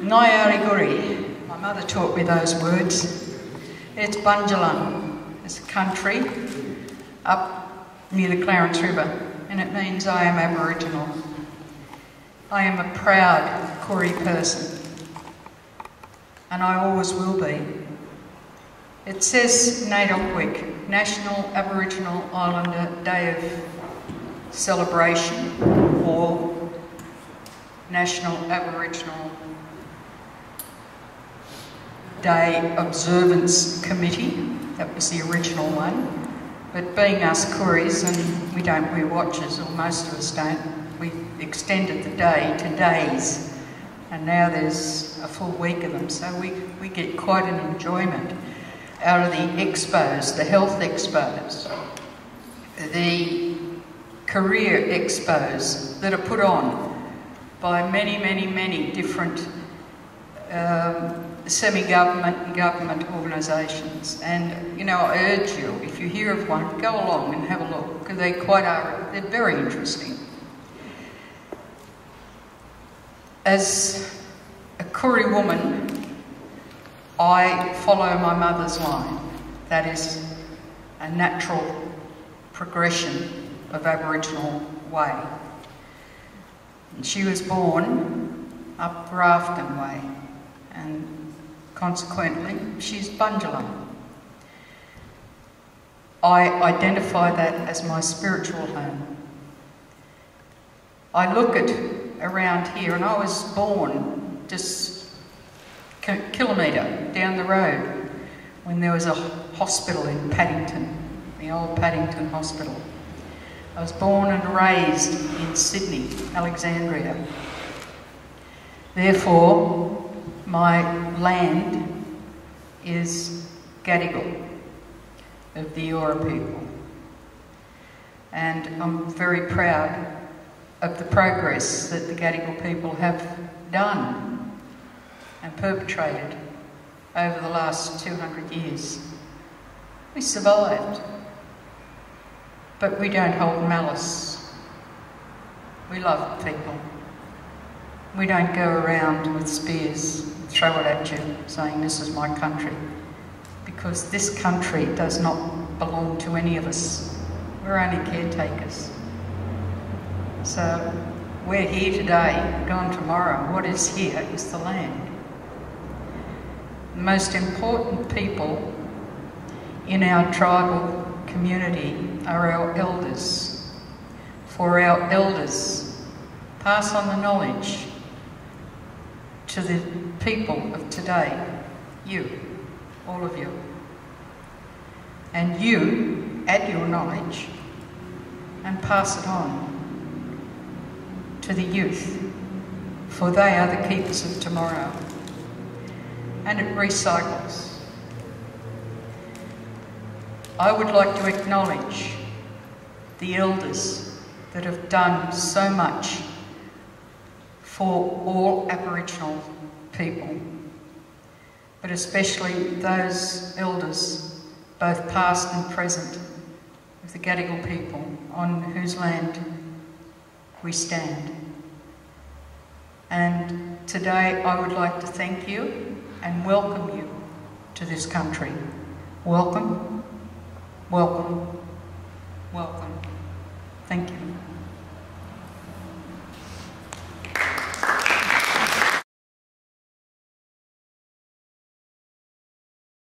Nyariguri. My mother taught me those words. It's Bunjalung. It's a country up near the Clarence River, and it means I am Aboriginal. I am a proud Koori person, and I always will be. It says NAIDOC National Aboriginal Islander Day of Celebration, or National Aboriginal Day Observance Committee. That was the original one. But being us Kooris, and we don't wear watches, or most of us don't, we extended the day to days. And now there's a full week of them, so we, we get quite an enjoyment out of the expos, the health expos, the career expos that are put on by many, many, many different um, semi-government and government organisations. And, you know, I urge you, if you hear of one, go along and have a look, because they quite are, they're very interesting. As a Koori woman, I follow my mother's line. That is a natural progression of Aboriginal way. And she was born up Grafton Way, and consequently, she's Bunjalung. I identify that as my spiritual home. I look at around here, and I was born just a kilometre down the road when there was a hospital in Paddington, the old Paddington Hospital. I was born and raised in Sydney, Alexandria. Therefore, my land is Gadigal of the Eora people. And I'm very proud of the progress that the Gadigal people have done and perpetrated over the last 200 years. We survived, but we don't hold malice. We love people. We don't go around with spears throw it at you saying, This is my country. Because this country does not belong to any of us. We're only caretakers. So we're here today, gone tomorrow. What is here is the land. The most important people in our tribal community are our elders. For our elders pass on the knowledge to the people of today, you, all of you. And you add your knowledge and pass it on to the youth, for they are the keepers of tomorrow. And it recycles. I would like to acknowledge the elders that have done so much for all Aboriginal people, but especially those elders, both past and present, of the Gadigal people on whose land we stand. And today I would like to thank you and welcome you to this country. Welcome, welcome, welcome. Thank you.